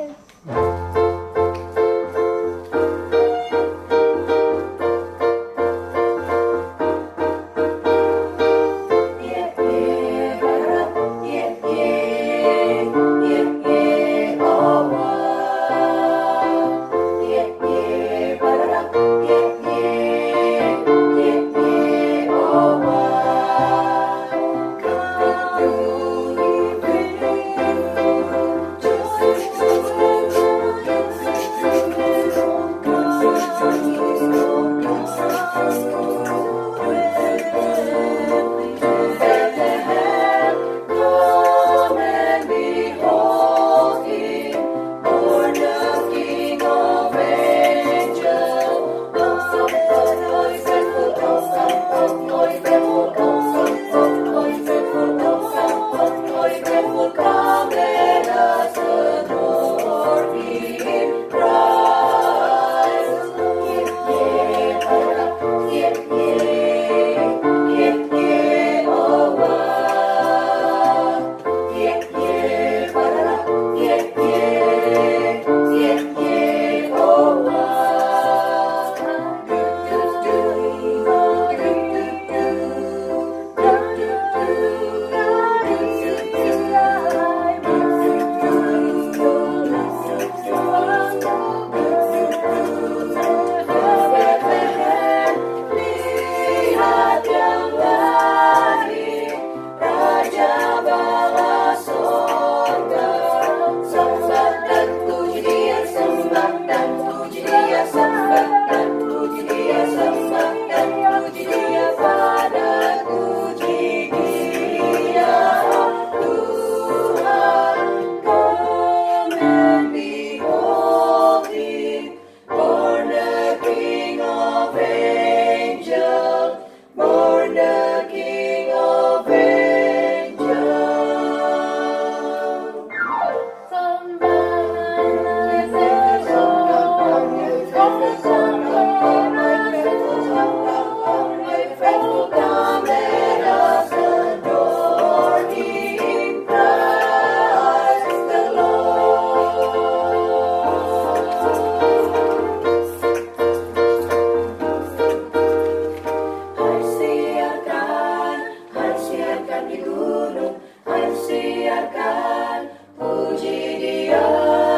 Harsiakan, Yeah.